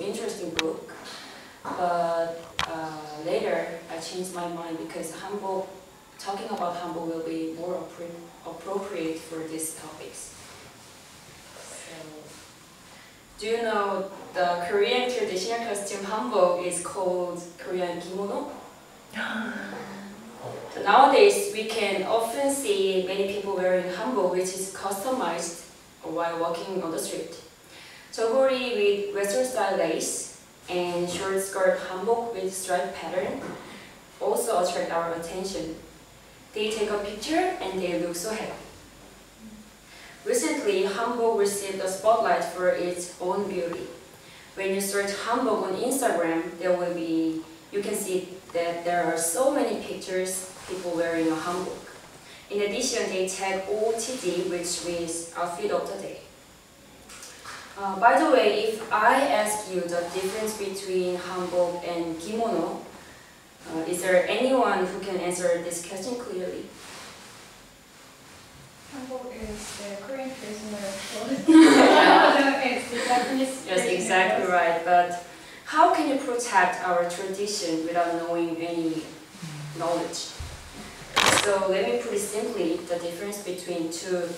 interesting book, but uh, later I changed my mind because Hanbok, talking about Hanbok will be more appro- appropriate for these topics. So, do you know the Korean traditional costume Hanbok is called Korean kimono? So nowadays, we can often see many people wearing hanbok, which is customized while walking on the street. Jogori with western style lace and short skirt hanbok with stripe pattern also attract our attention. They take a picture and they look so happy. Recently, hanbok received a spotlight for its own beauty. When you search hanbok on Instagram, there will be you can see that there are so many pictures people wearing a hanbok. In addition, they tag OOTD, which means outfit of the day. Uh, by the way, if I ask you the difference between hanbok and kimono, uh, is there anyone who can answer this question clearly? Hanbok is the Korean traditional clothes. Japanese. Exactly right. But how can you protect our tradition without knowing any knowledge? So let me put it simply, the difference between two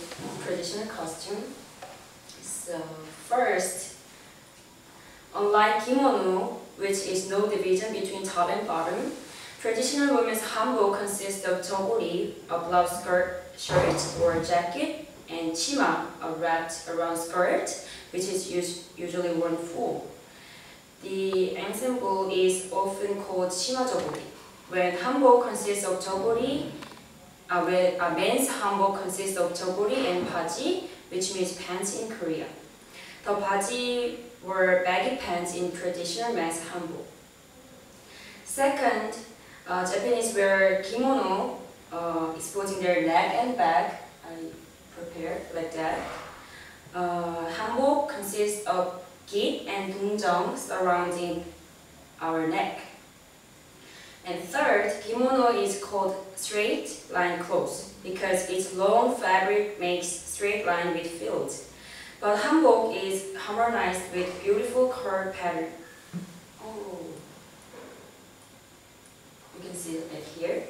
traditional costumes. So first, unlike kimono, which is no division between top and bottom, traditional women's hanbok consists of jogori, a blouse skirt, shirt or jacket, and chima, a wrapped around skirt, which is us- usually worn full. The ensemble is often called chima jogori. When hanbok consists of jogori, a men's hanbok consists of jogori and baji, which means pants in Korea. The baji were baggy pants in traditional men's hanbok. Second, uh, Japanese wear kimono, uh, exposing their leg and back. I prepared like that. Uh, hanbok consists of gi and dongjeong surrounding our neck. And third, kimono is called straight line clothes because its long fabric makes straight line with folds. But hanbok is harmonized with beautiful curved pattern. Oh, you can see it here.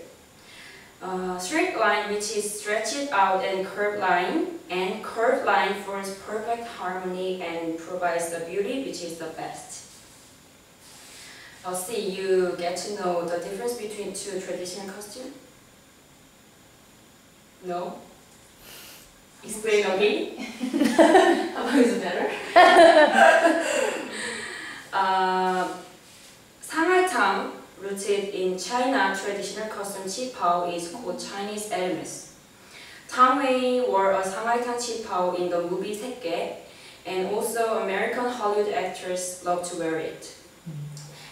Uh, straight line, which is stretched out, and curved line, and curved line forms perfect harmony and provides the beauty, which is the best. I'll see you get to know the difference between two traditional costumes. No? Explain again. How is it better? uh, Shanghai Tang, rooted in China, traditional costume qipao is called Chinese Hermes. Tang Wei wore a Shanghai Tang qipao in the movie Sekke, and also American Hollywood actors love to wear it.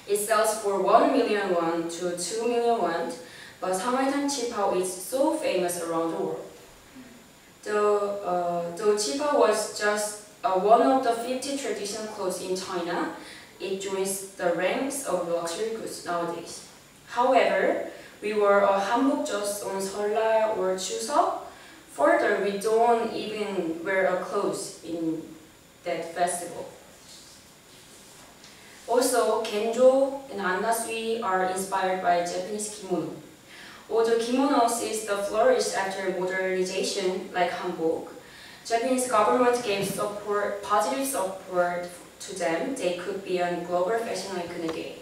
It sells for 1 million won to 2 million won, but Shanghai Tang qipao is so famous around the world. Though, uh, though qipao was just uh, one of the 50 traditional clothes in China, it joins the ranks of luxury goods nowadays. However, we wear a hanbok just on Seollal or Chuseok. Further, we don't even wear a clothes in that festival. Also, Kenzo and Anna Sui are inspired by Japanese kimono. Although kimono sees the flourish after modernization, like hanbok, Japanese government gave support, positive support to them. They could be on global fashion icon again.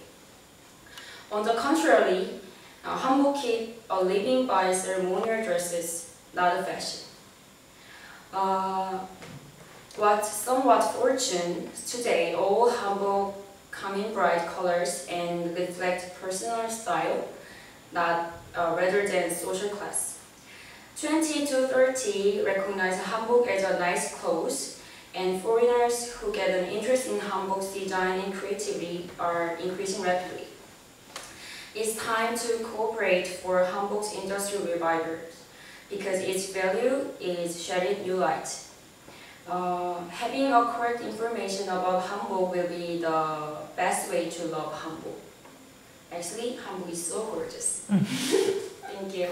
On the contrary, uh, hanbok keep a living by ceremonial dresses, not a fashion. Uh, what somewhat fortune today, all hanbok come in bright colors and reflect personal style, not uh, rather than social class. 20 to 30 recognize hanbok as a nice clothes, and foreigners who get an interest in hanbok's design and creativity are increasing rapidly. It's time to cooperate for hanbok's industrial revival because its value is shedding new light. Uh, having a correct information about hanbok will be the best way to love hanbok. Actually, hanbok is so gorgeous. Thank you.